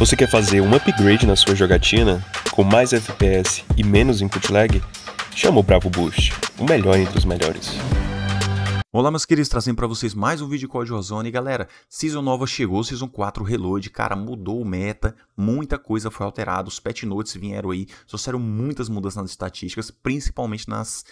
Você quer fazer um upgrade na sua jogatina, com mais FPS e menos input lag? Chama o Bravo Boost, o melhor entre os melhores. Olá meus queridos, trazendo para vocês mais um vídeo de Código Ozone e galera, Season nova chegou, Season 4 Reload, cara, mudou o meta, muita coisa foi alterada, os patch notes vieram aí, trouxeram muitas mudanças nas estatísticas, principalmente nas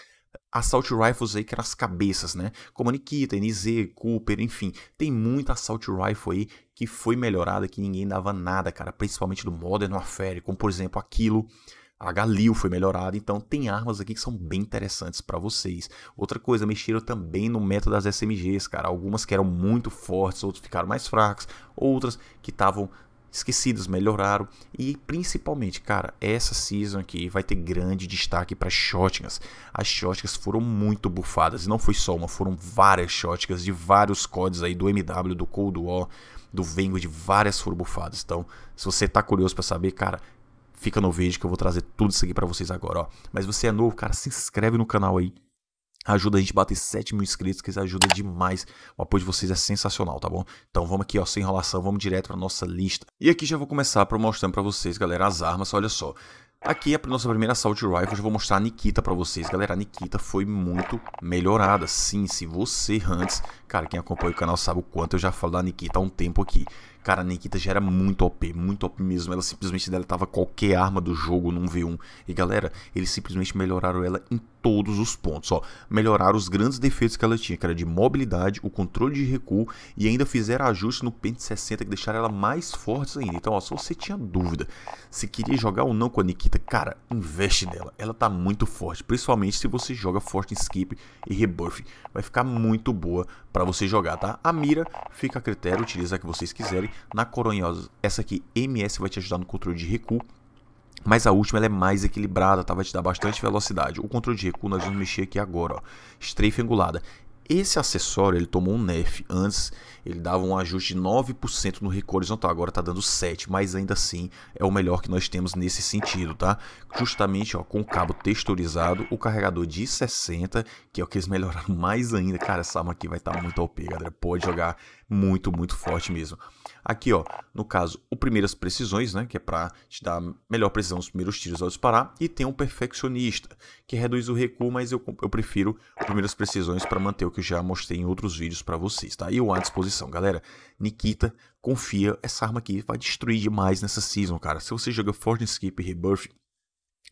Assault Rifles aí que eram as cabeças, né? Como a Nikita, NZ, Cooper, enfim. Tem muita Assault Rifle aí que foi melhorada, que ninguém dava nada, cara. Principalmente do Modern Warfare, como por exemplo aquilo. A Galil foi melhorada, então tem armas aqui que são bem interessantes para vocês. Outra coisa, mexeram também no método das SMGs, cara. Algumas que eram muito fortes, outras ficaram mais fracas, outras que estavam esquecidas melhoraram e principalmente, cara, essa season aqui vai ter grande destaque para shotguns. As shotguns foram muito bufadas, e não foi só uma, foram várias shotguns de vários códigos aí do MW, do Cold War, do Vanguard, várias foram bufadas. Então, se você tá curioso para saber, cara, fica no vídeo que eu vou trazer tudo isso aqui para vocês agora, ó. Mas você é novo, cara, se inscreve no canal aí Ajuda a gente a bater 7 mil inscritos, que isso ajuda demais. O apoio de vocês é sensacional, tá bom? Então vamos aqui, ó, sem enrolação, vamos direto para nossa lista. E aqui já vou começar para mostrando para vocês, galera, as armas. Olha só, Aqui é a nossa primeira Assault Rifle, eu vou mostrar a Nikita pra vocês. Galera, a Nikita foi muito melhorada. Sim, se você antes... Cara, quem acompanha o canal sabe o quanto eu já falo da Nikita há um tempo aqui. Cara, a Nikita já era muito OP, muito OP mesmo. Ela simplesmente deletava qualquer arma do jogo num V1. E galera, eles simplesmente melhoraram ela em todos os pontos. Ó, melhoraram os grandes defeitos que ela tinha, que era de mobilidade, o controle de recuo e ainda fizeram ajuste no pente 60 que deixaram ela mais forte ainda. Então, ó, se você tinha dúvida se queria jogar ou não com a Nikita, cara, investe nela. Ela tá muito forte, principalmente se você joga forte em skip e rebuff. Vai ficar muito boa para você jogar, tá? A mira fica a critério, utiliza a que vocês quiserem. Na coronhosa, essa aqui, MS, vai te ajudar no controle de recuo. Mas a última é mais equilibrada, tá? vai te dar bastante velocidade. O controle de recuo nós vamos mexer aqui agora, ó. Strafe angulada. Esse acessório ele tomou um nerf. Antes ele dava um ajuste de 9% no recuo horizontal, agora está dando 7, mas ainda assim é o melhor que nós temos nesse sentido, tá? Justamente ó, com o cabo texturizado, o carregador de 60, que é o que eles melhoraram mais ainda. Cara, essa arma aqui vai estar tá muito OP, galera. Pode jogar muito, muito forte mesmo. Aqui, ó, no caso, o primeiras precisões, né, que é para te dar melhor precisão nos primeiros tiros ao disparar, e tem um perfeccionista, que reduz o recuo, mas eu, eu prefiro primeiras precisões para manter o que eu já mostrei em outros vídeos para vocês, tá? E o à disposição, galera. Nikita, confia, essa arma aqui vai destruir demais nessa season, cara. Se você joga Fortune Skip e Rebirth,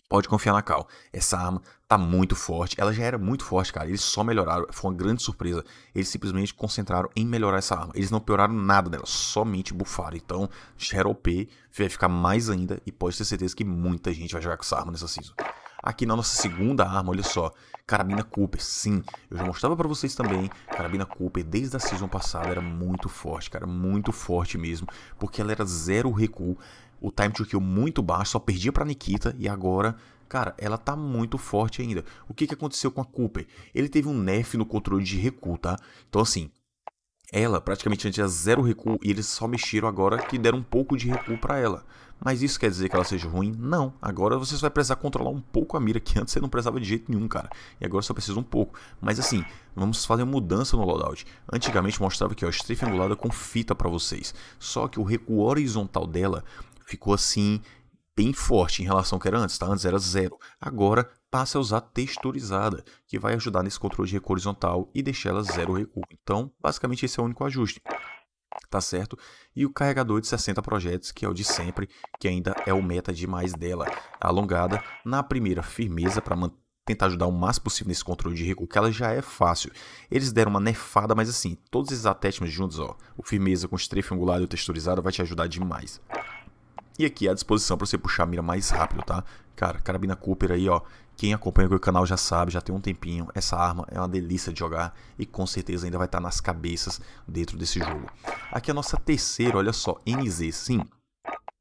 Pode confiar na Cal. Essa arma tá muito forte. Ela já era muito forte, cara. Eles só melhoraram. Foi uma grande surpresa. Eles simplesmente concentraram em melhorar essa arma. Eles não pioraram nada dela, somente bufaram. Então, Shadow P vai ficar mais ainda. E pode ter certeza que muita gente vai jogar com essa arma nessa season. Aqui na nossa segunda arma, olha só. Carabina Cooper, sim. Eu já mostrava para vocês também. Carabina Cooper, desde a season passada, era muito forte, cara. Muito forte mesmo. Porque ela era zero recuo o time to kill muito baixo, só perdia para Nikita e agora, cara, ela tá muito forte ainda. O que, que aconteceu com a Cooper? Ele teve um nerf no controle de recuo, tá? Então assim, ela praticamente tinha zero recuo e eles só mexeram agora que deram um pouco de recuo para ela. Mas isso quer dizer que ela seja ruim? Não. Agora você vai precisar controlar um pouco a mira, que antes você não precisava de jeito nenhum, cara. E agora só precisa um pouco. Mas assim, vamos fazer mudança no loadout. Antigamente mostrava que ó, strafe angulada com fita para vocês. Só que o recuo horizontal dela ficou assim bem forte em relação ao que era antes, tá? Antes era zero. Agora passa a usar texturizada, que vai ajudar nesse controle de recuo horizontal e deixar ela zero recuo. Então, basicamente esse é o único ajuste. Tá certo? E o carregador de 60 projetos, que é o de sempre, que ainda é o meta demais dela. Alongada, na primeira firmeza para tentar ajudar o máximo possível nesse controle de recuo, que ela já é fácil. Eles deram uma nefada, mas assim, todos esses attachments juntos, ó, o firmeza com strafe angulado e texturizado vai te ajudar demais. E aqui à disposição para você puxar a mira mais rápido, tá? Cara, carabina Cooper aí, ó. Quem acompanha o canal já sabe, já tem um tempinho. Essa arma é uma delícia de jogar e com certeza ainda vai estar nas cabeças dentro desse jogo. Aqui a nossa terceira, olha só, NZ, sim.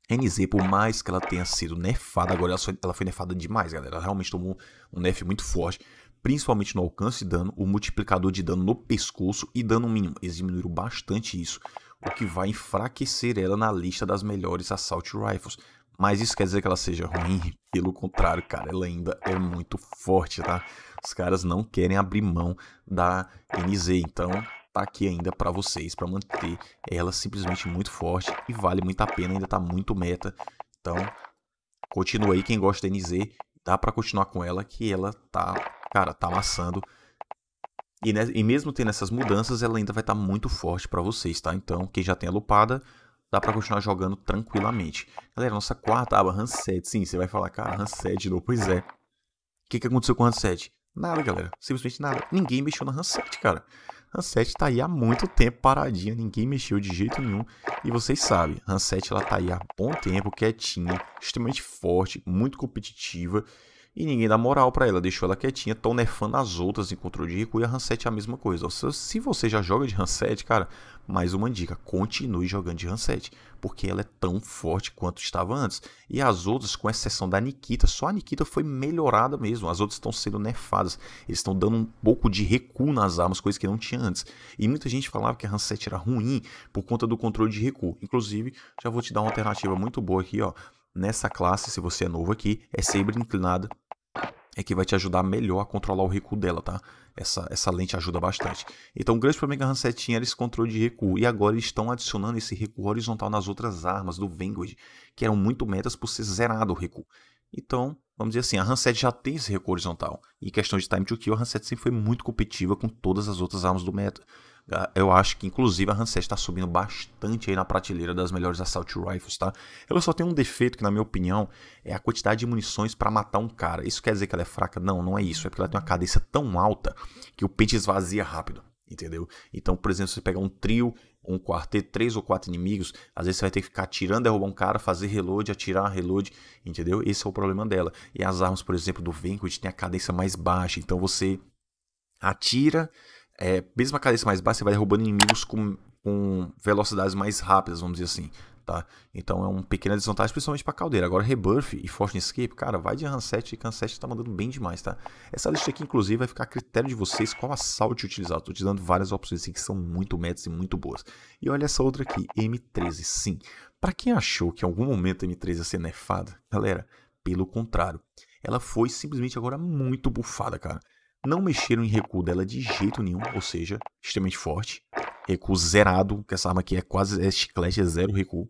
NZ, por mais que ela tenha sido nerfada, agora ela foi, ela foi nerfada demais, galera. Ela realmente tomou um nerf muito forte, principalmente no alcance de dano, o multiplicador de dano no pescoço e dano mínimo. Eles diminuíram bastante isso o que vai enfraquecer ela na lista das melhores Assault Rifles. Mas isso quer dizer que ela seja ruim? Pelo contrário, cara, ela ainda é muito forte, tá? Os caras não querem abrir mão da NZ, então tá aqui ainda para vocês, para manter ela simplesmente muito forte e vale muito a pena, ainda tá muito meta. Então, continua aí quem gosta da NZ, dá para continuar com ela que ela tá, cara, tá amassando. E, né, e mesmo tendo essas mudanças, ela ainda vai estar tá muito forte para vocês, tá? Então, quem já tem a lupada, dá para continuar jogando tranquilamente. Galera, nossa quarta aba, Hanset. Sim, você vai falar, cara, Hanset de novo. Pois é. O que, que aconteceu com o Hanset? Nada, galera. Simplesmente nada. Ninguém mexeu na Hanset, cara. Hanset tá aí há muito tempo paradinha, ninguém mexeu de jeito nenhum. E vocês sabem, Hanset ela tá aí há bom tempo, quietinha, extremamente forte, muito competitiva e ninguém dá moral para ela, deixou ela quietinha, tão nerfando as outras em controle de recuo e a Hanset é a mesma coisa. Se você já joga de Hanset, cara, mais uma dica, continue jogando de Hanset, porque ela é tão forte quanto estava antes. E as outras, com exceção da Nikita, só a Nikita foi melhorada mesmo, as outras estão sendo nerfadas, eles estão dando um pouco de recuo nas armas, coisa que não tinha antes. E muita gente falava que a Hanset era ruim por conta do controle de recuo. Inclusive, já vou te dar uma alternativa muito boa aqui, ó. Nessa classe, se você é novo aqui, é Sabre inclinada é que vai te ajudar melhor a controlar o recuo dela, tá? Essa, essa lente ajuda bastante. Então, o grande problema que a tinha era esse controle de recuo. E agora eles estão adicionando esse recuo horizontal nas outras armas do Vanguard, que eram muito metas por ser zerado o recuo. Então, vamos dizer assim, a Hanset já tem esse recuo horizontal. E em questão de time to kill, a Hanset sempre foi muito competitiva com todas as outras armas do meta. Ah, eu acho que inclusive a Hanset está subindo bastante aí na prateleira das melhores Assault Rifles, tá? Ela só tem um defeito que, na minha opinião, é a quantidade de munições para matar um cara. Isso quer dizer que ela é fraca? Não, não é isso. É porque ela tem uma cadência tão alta que o pente esvazia rápido, entendeu? Então, por exemplo, se você pegar um trio, um quarteto, três ou quatro inimigos, às vezes você vai ter que ficar atirando, derrubar um cara, fazer reload, atirar, reload, entendeu? Esse é o problema dela. E as armas, por exemplo, do Vanquish tem a cadência mais baixa, então você atira é, mesmo a cadência mais baixa, você vai derrubando inimigos com, com velocidades mais rápidas, vamos dizer assim. Tá? Então é uma pequena desvantagem, principalmente para caldeira. Agora, Rebirth e Fortune Escape, cara, vai de Hanset e Hanset tá mandando bem demais, tá? Essa lista aqui, inclusive, vai ficar a critério de vocês qual assalto utilizar. Estou te dando várias opções assim, que são muito metas e muito boas. E olha essa outra aqui, M13. Sim, para quem achou que em algum momento a M13 ia ser nerfada, galera, pelo contrário, ela foi simplesmente agora muito bufada, cara. Não mexeram em recuo dela de jeito nenhum, ou seja, extremamente forte. Recuo zerado, que essa arma aqui é quase é chiclete, é zero recuo.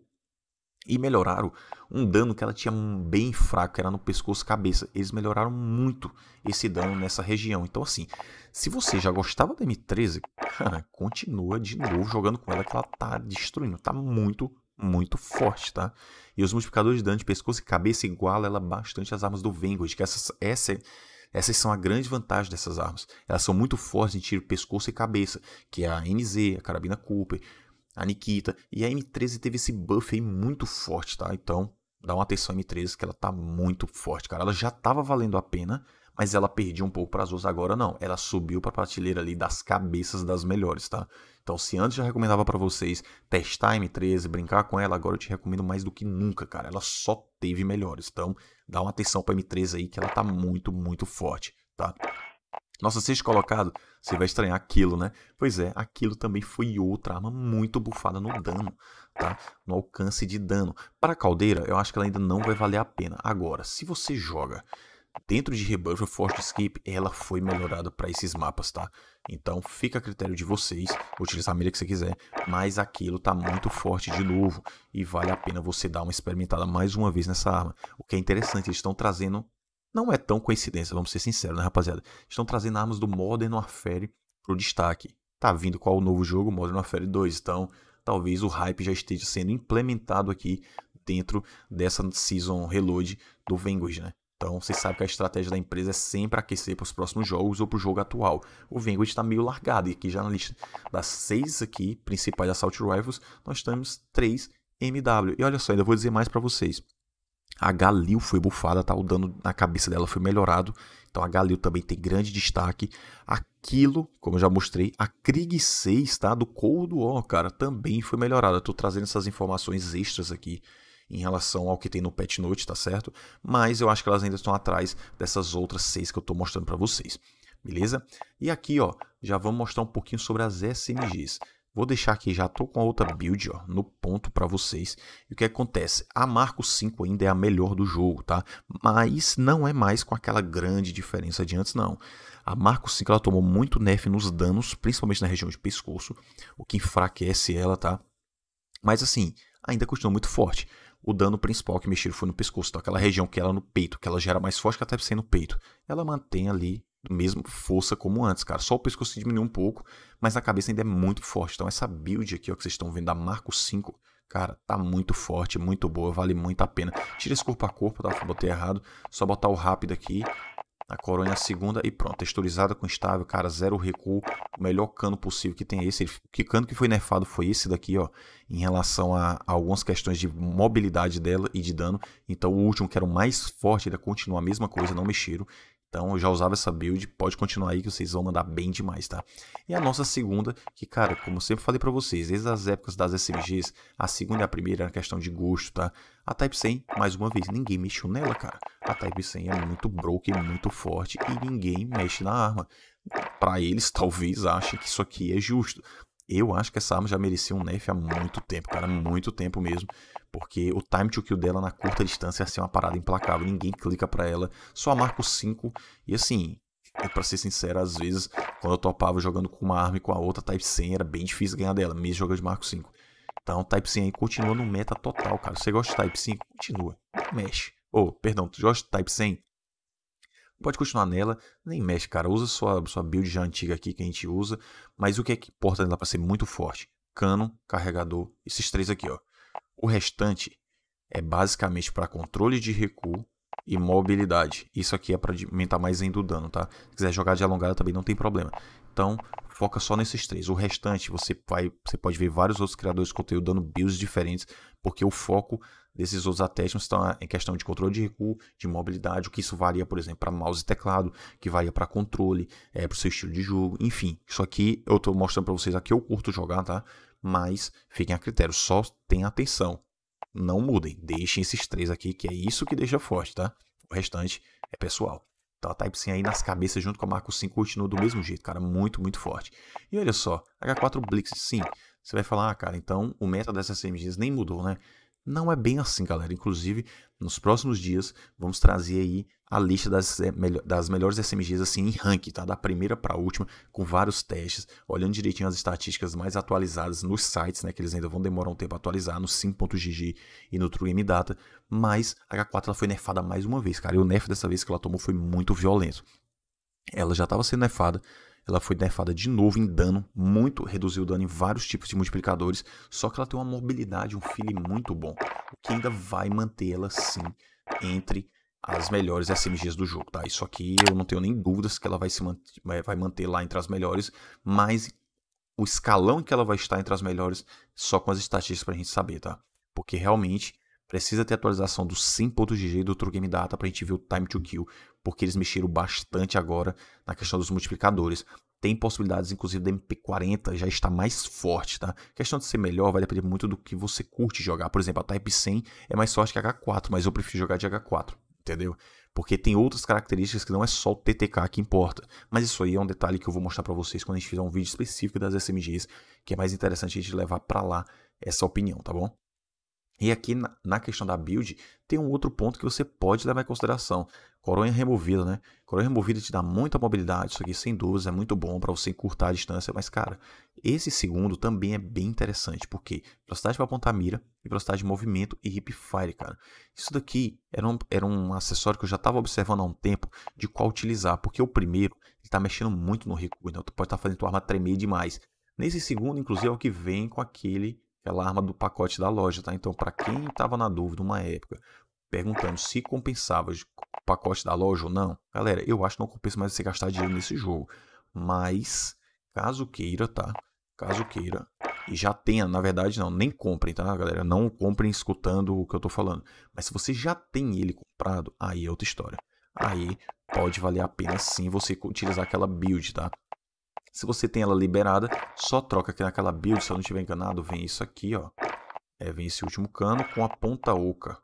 E melhoraram um dano que ela tinha bem fraco, era no pescoço e cabeça. Eles melhoraram muito esse dano nessa região. Então, assim, se você já gostava da M13, cara, continua de novo jogando com ela, que ela tá destruindo. Tá muito, muito forte, tá? E os multiplicadores de dano de pescoço e cabeça igualam ela bastante às armas do Vanguard, que essa, essa essas são a grande vantagem dessas armas. Elas são muito fortes em tiro pescoço e cabeça, que é a NZ, a carabina Cooper, a Nikita. E a M13 teve esse buff aí muito forte, tá? Então, dá uma atenção à M13 que ela tá muito forte, cara. Ela já tava valendo a pena, mas ela perdia um pouco para as outras. Agora não, ela subiu para a prateleira ali das cabeças das melhores, tá? Então, se antes já recomendava para vocês testar a M13, brincar com ela, agora eu te recomendo mais do que nunca, cara. Ela só teve melhores. Então, dá uma atenção para a M13 aí que ela tá muito, muito forte, tá? Nossa, sexto colocado, você vai estranhar aquilo, né? Pois é, aquilo também foi outra arma muito bufada no dano, tá? No alcance de dano. Para a caldeira, eu acho que ela ainda não vai valer a pena. Agora, se você joga dentro de Rebuff ou Force Escape, ela foi melhorada para esses mapas, tá? Então fica a critério de vocês, utilizar a mira que você quiser, mas aquilo tá muito forte de novo e vale a pena você dar uma experimentada mais uma vez nessa arma. O que é interessante, eles estão trazendo, não é tão coincidência, vamos ser sinceros, né rapaziada? Estão trazendo armas do Modern Warfare pro destaque. Tá vindo qual o novo jogo? Modern Warfare 2, então talvez o hype já esteja sendo implementado aqui dentro dessa Season Reload do Vanguard, né? Então, vocês sabem que a estratégia da empresa é sempre aquecer para os próximos jogos ou para o jogo atual. O Vanguard está meio largado, e aqui já na lista das seis aqui, principais Assault Rifles, nós temos três MW. E olha só, ainda vou dizer mais para vocês. A Galil foi bufada, tá? O dano na cabeça dela foi melhorado. Então a Galil também tem grande destaque. Aquilo, como eu já mostrei, a Krieg 6, tá? Do Cold War, cara, também foi melhorada. Tô trazendo essas informações extras aqui em relação ao que tem no Pet Note, tá certo? Mas eu acho que elas ainda estão atrás dessas outras seis que eu estou mostrando para vocês. Beleza? E aqui, ó, já vamos mostrar um pouquinho sobre as SMGs. Vou deixar aqui, já estou com a outra build ó, no ponto para vocês. E o que acontece? A Marco 5 ainda é a melhor do jogo, tá? Mas não é mais com aquela grande diferença de antes, não. A Marco 5 ela tomou muito nerf nos danos, principalmente na região de pescoço, o que enfraquece ela, tá? Mas assim, ainda continua muito forte. O dano principal que mexeram foi no pescoço, então aquela região que ela no peito, que ela gera mais forte que a Type C no peito. Ela mantém ali mesmo força como antes, cara. Só o pescoço diminuiu um pouco, mas a cabeça ainda é muito forte. Então essa build aqui, ó, que vocês estão vendo da Marco 5, cara, tá muito forte, muito boa, vale muito a pena. Tira esse corpo a corpo, tá? Botei errado. Só botar o rápido aqui. A coronha a segunda e pronto. Texturizada com estável, cara, zero recuo. O melhor cano possível que tem é esse. Que cano que foi nerfado foi esse daqui, ó. Em relação a, a, algumas questões de mobilidade dela e de dano. Então o último, que era o mais forte, ainda continua a mesma coisa, não mexeram. Então eu já usava essa build, pode continuar aí que vocês vão mandar bem demais, tá? E a nossa segunda, que cara, como sempre falei para vocês, desde as épocas das SMGs, a segunda e a primeira era questão de gosto, tá? A Type 100, mais uma vez, ninguém mexeu nela, cara. A Type 100 é muito broken, muito forte e ninguém mexe na arma. Para eles, talvez achem que isso aqui é justo. Eu acho que essa arma já merecia um nerf há muito tempo, cara, muito tempo mesmo. Porque o time to kill dela na curta distância é assim, uma parada implacável. Ninguém clica para ela. Só marco 5. E assim, para ser sincero, às vezes, quando eu topava jogando com uma arma e com a outra, Type 100 era bem difícil ganhar dela, mesmo jogando de marco 5. Então, Type 100 aí continua no meta total, cara. Você gosta de Type 5? Continua. Mexe. Ou, oh, perdão, tu gosta de Type 100? Pode continuar nela, nem mexe, cara. Usa sua, sua build já antiga aqui que a gente usa. Mas o que é que importa nela para ser muito forte? Cano, carregador, esses três aqui, ó. O restante é basicamente para controle de recuo e mobilidade. Isso aqui é para aumentar mais ainda o dano, tá? Se quiser jogar de alongada também não tem problema. Então, foca só nesses três. O restante, você, vai, você pode ver vários outros criadores de conteúdo dando builds diferentes, porque o foco desses outros atestos está em questão de controle de recuo, de mobilidade, o que isso varia, por exemplo, para mouse e teclado, que varia para controle, é, para o seu estilo de jogo, enfim. Isso aqui eu estou mostrando para vocês aqui, eu curto jogar, tá? mas fiquem a critério, só tenham atenção. Não mudem, deixem esses três aqui, que é isso que deixa forte, tá? O restante é pessoal. Então a Type-C aí nas cabeças junto com a Marco 5 continua do mesmo jeito, cara, muito, muito forte. E olha só, H4 Blitz, sim, você vai falar, ah, cara, então o meta dessas SMGs nem mudou, né? Não é bem assim, galera. Inclusive, nos próximos dias, vamos trazer aí a lista das, eh, das melhores SMGs assim em ranking, tá? Da primeira para a última, com vários testes, olhando direitinho as estatísticas mais atualizadas nos sites, né? Que eles ainda vão demorar um tempo a atualizar, no sim.gg e no True Game Data. Mas a H4 ela foi nerfada mais uma vez, cara. E o nerf dessa vez que ela tomou foi muito violento. Ela já estava sendo nerfada, ela foi nerfada de novo em dano, muito, reduziu o dano em vários tipos de multiplicadores, só que ela tem uma mobilidade, um feeling muito bom, o que ainda vai manter ela sim entre as melhores SMGs do jogo, tá? Isso aqui eu não tenho nem dúvidas que ela vai se manter, vai manter lá entre as melhores, mas o escalão em que ela vai estar entre as melhores só com as estatísticas pra gente saber, tá? Porque realmente precisa ter atualização do sim.gg e do True Game Data pra gente ver o time to kill, porque eles mexeram bastante agora na questão dos multiplicadores. Tem possibilidades, inclusive, da MP40 já está mais forte, tá? A questão de ser melhor vai depender muito do que você curte jogar. Por exemplo, a Type 100 é mais forte que a H4, mas eu prefiro jogar de H4, entendeu? Porque tem outras características que não é só o TTK que importa. Mas isso aí é um detalhe que eu vou mostrar para vocês quando a gente fizer um vídeo específico das SMGs, que é mais interessante a gente levar para lá essa opinião, tá bom? E aqui na questão da build, tem um outro ponto que você pode levar em consideração. Coronha removida, né? Coronha removida te dá muita mobilidade, isso aqui sem dúvidas é muito bom para você encurtar a distância, mas cara, esse segundo também é bem interessante, porque velocidade para apontar mira e velocidade de movimento e hip fire, cara. Isso daqui era um, era um acessório que eu já estava observando há um tempo de qual utilizar, porque o primeiro, ele tá mexendo muito no recuo, então tu pode estar tá fazendo tua arma tremer demais. Nesse segundo, inclusive, é o que vem com aquele aquela arma do pacote da loja, tá? Então, para quem estava na dúvida uma época, perguntando se compensava o pacote da loja ou não, galera, eu acho que não compensa mais você gastar dinheiro nesse jogo. Mas, caso queira, tá? Caso queira, e já tenha, na verdade não, nem comprem, tá, galera? Não comprem escutando o que eu tô falando. Mas se você já tem ele comprado, aí é outra história. Aí pode valer a pena sim você utilizar aquela build, tá? Se você tem ela liberada, só troca aqui naquela build, se eu não estiver enganado, vem isso aqui, ó. É, vem esse último cano com a ponta oca.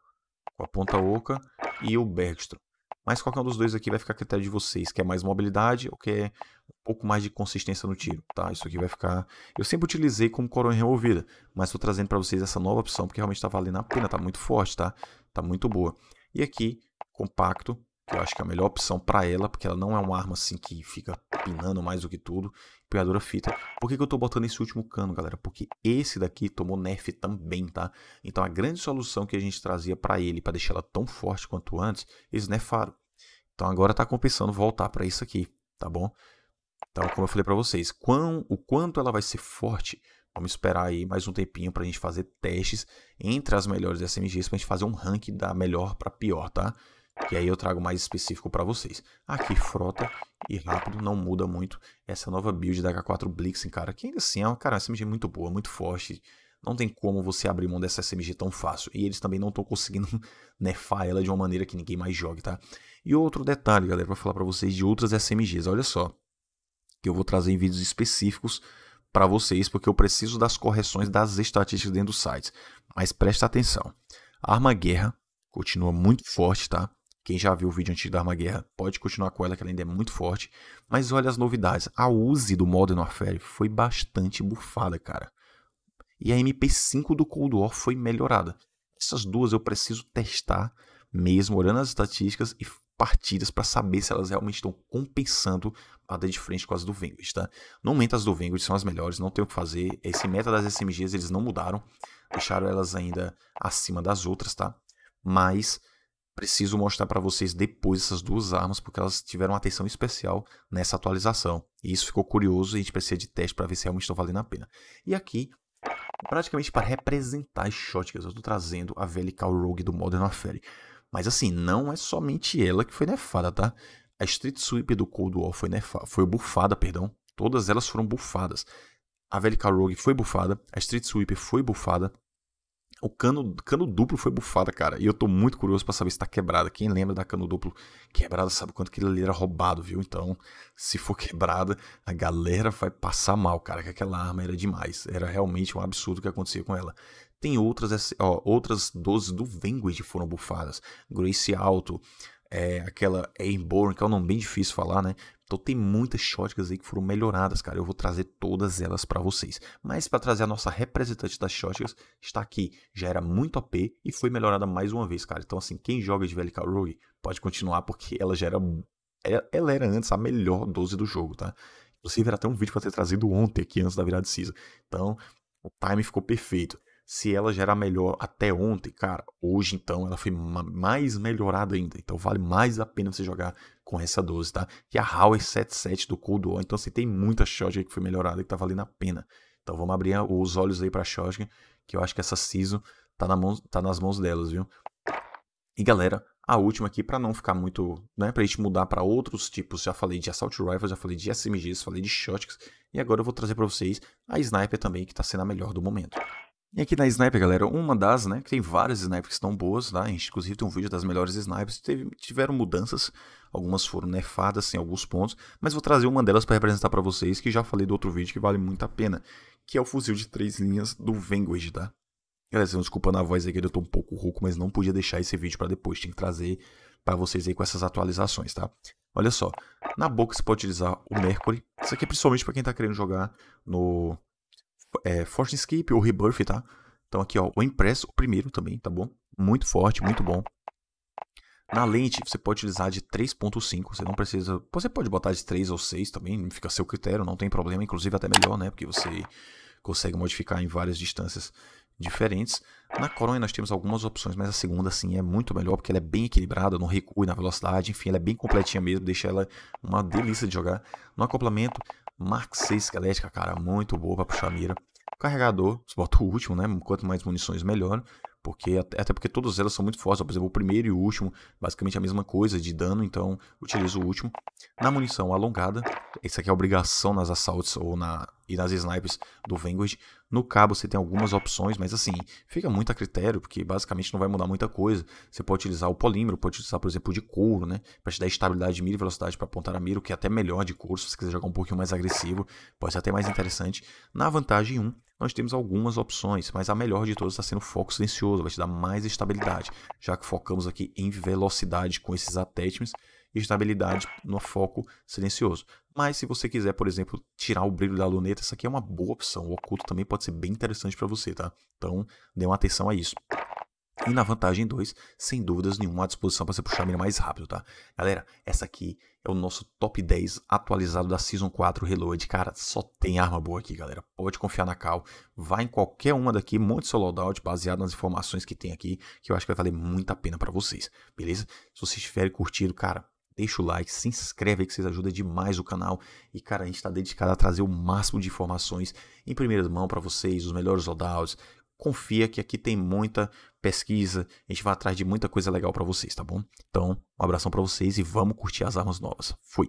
Com a ponta oca e o Bergstrom. Mas qualquer um dos dois aqui vai ficar a critério de vocês. Quer mais mobilidade ou quer um pouco mais de consistência no tiro, tá? Isso aqui vai ficar... Eu sempre utilizei como coroa removida, mas estou trazendo para vocês essa nova opção, porque realmente está valendo a pena, tá muito forte, tá? Tá muito boa. E aqui, compacto, que eu acho que é a melhor opção para ela, porque ela não é uma arma assim que fica pinando mais do que tudo. Empunhadura fita. Por que, que eu tô botando esse último cano, galera? Porque esse daqui tomou nerf também, tá? Então a grande solução que a gente trazia para ele, para deixar ela tão forte quanto antes, eles nerfaram. Então agora tá compensando voltar para isso aqui, tá bom? Então, como eu falei para vocês, quão, o quanto ela vai ser forte, vamos esperar aí mais um tempinho para a gente fazer testes entre as melhores SMGs para a gente fazer um ranking da melhor para pior, tá? Que aí eu trago mais específico para vocês. Aqui, frota e rápido, não muda muito. Essa nova build da H4 Blixen, cara, que ainda assim é uma, cara, uma SMG muito boa, muito forte. Não tem como você abrir mão dessa SMG tão fácil. E eles também não estão conseguindo nefar ela de uma maneira que ninguém mais jogue, tá? E outro detalhe, galera, para falar para vocês de outras SMGs. Olha só, que eu vou trazer em vídeos específicos para vocês, porque eu preciso das correções das estatísticas dentro do site. Mas presta atenção. Arma guerra continua muito forte, tá? Quem já viu o vídeo antigo da Arma Guerra pode continuar com ela, que ela ainda é muito forte. Mas olha as novidades. A Uzi do Modern Warfare foi bastante bufada, cara. E a MP5 do Cold War foi melhorada. Essas duas eu preciso testar mesmo, olhando as estatísticas e partidas para saber se elas realmente estão compensando a de frente com as do Vanguard, tá? No momento as do Vanguard são as melhores, não tem o que fazer. Esse meta das SMGs eles não mudaram, deixaram elas ainda acima das outras, tá? Mas preciso mostrar para vocês depois essas duas armas, porque elas tiveram atenção especial nessa atualização. E isso ficou curioso e a gente precisa de teste para ver se realmente estão valendo a pena. E aqui, praticamente para representar as shotguns, eu estou trazendo a VLK Rogue do Modern Warfare. Mas assim, não é somente ela que foi nefada, tá? A Street Sweep do Cold War foi, nefada, foi bufada, perdão. Todas elas foram bufadas. A VLK Rogue foi bufada, a Street Sweep foi bufada, o cano, cano duplo foi bufada, cara. E eu tô muito curioso para saber se tá quebrada. Quem lembra da cano duplo quebrada sabe quanto que ele era roubado, viu? Então, se for quebrada, a galera vai passar mal, cara. Que aquela arma era demais. Era realmente um absurdo que acontecia com ela. Tem outras, ó, outras 12 do Vanguard foram bufadas. Grace Alto, é, aquela Airborne, que é um nome bem difícil falar, né? Então tem muitas shotguns aí que foram melhoradas, cara. Eu vou trazer todas elas para vocês. Mas para trazer a nossa representante das shotguns, está aqui. Já era muito OP e foi melhorada mais uma vez, cara. Então assim, quem joga de VLK Rogue pode continuar porque ela já era ela era antes a melhor 12 do jogo, tá? Inclusive era até um vídeo para ter trazido ontem aqui antes da virada de season. Então, o time ficou perfeito se ela já era melhor até ontem, cara, hoje então ela foi mais melhorada ainda. Então vale mais a pena você jogar com essa 12, tá? E a Huawei 77 do Cold War. Então você assim, tem muita shotgun que foi melhorada e tá valendo a pena. Então vamos abrir os olhos aí pra shotgun, que eu acho que essa season tá, na mão, tá nas mãos delas, viu? E galera, a última aqui para não ficar muito, né, pra gente mudar para outros tipos, já falei de Assault Rifles, já falei de SMGs, falei de Shotguns, e agora eu vou trazer para vocês a Sniper também, que tá sendo a melhor do momento. E aqui na Sniper, galera, uma das, né, que tem várias snipers que estão boas, tá? A gente, inclusive, tem um vídeo das melhores snipers, teve, tiveram mudanças, algumas foram nefadas em alguns pontos, mas vou trazer uma delas para representar para vocês, que já falei do outro vídeo que vale muito a pena, que é o fuzil de três linhas do Vanguard, tá? Galera, vocês desculpa na voz aí que eu tô um pouco rouco, mas não podia deixar esse vídeo para depois, tinha que trazer para vocês aí com essas atualizações, tá? Olha só, na boca você pode utilizar o Mercury, isso aqui é principalmente para quem tá querendo jogar no é, Force Escape ou Rebirth, tá? Então aqui, ó, o Impress, o primeiro também, tá bom? Muito forte, muito bom. Na lente, você pode utilizar de 3.5, você não precisa... Você pode botar de 3 ou 6 também, fica a seu critério, não tem problema. Inclusive até melhor, né? Porque você consegue modificar em várias distâncias diferentes. Na Coronha nós temos algumas opções, mas a segunda sim é muito melhor, porque ela é bem equilibrada no recuo e na velocidade. Enfim, ela é bem completinha mesmo, deixa ela uma delícia de jogar. No acoplamento, Mark 6 esquelética, cara, muito boa para puxar mira. Carregador, você bota o último, né? Quanto mais munições, melhor. Porque, até porque todas elas são muito fortes. Por exemplo, o primeiro e o último, basicamente a mesma coisa de dano, então utilizo o último. Na munição alongada, isso aqui é obrigação nas assaltos ou na, e nas snipers do Vanguard. No cabo você tem algumas opções, mas assim, fica muito a critério, porque basicamente não vai mudar muita coisa. Você pode utilizar o polímero, pode utilizar, por exemplo, de couro, né? Para te dar estabilidade de mira e velocidade para apontar a mira, o que é até melhor de couro, se você quiser jogar um pouquinho mais agressivo, pode ser até mais interessante. Na vantagem 1, nós temos algumas opções, mas a melhor de todas está sendo foco silencioso, vai te dar mais estabilidade, já que focamos aqui em velocidade com esses attachments e estabilidade no foco silencioso. Mas se você quiser, por exemplo, tirar o brilho da luneta, essa aqui é uma boa opção. O oculto também pode ser bem interessante para você, tá? Então, dê uma atenção a isso. E na vantagem 2, sem dúvidas nenhuma, à disposição para você puxar a mira mais rápido, tá? Galera, essa aqui é o nosso top 10 atualizado da Season 4 Reload. Cara, só tem arma boa aqui, galera. Pode confiar na Cal. Vai em qualquer uma daqui, monte seu loadout baseado nas informações que tem aqui, que eu acho que vai valer muito a pena para vocês, beleza? Se vocês tiverem curtido, cara, deixa o like, se inscreve aí que vocês ajudam demais o canal. E, cara, a gente está dedicado a trazer o máximo de informações em primeira mão para vocês, os melhores loadouts, confia que aqui tem muita pesquisa, a gente vai atrás de muita coisa legal para vocês, tá bom? Então, um abração para vocês e vamos curtir as armas novas. Fui.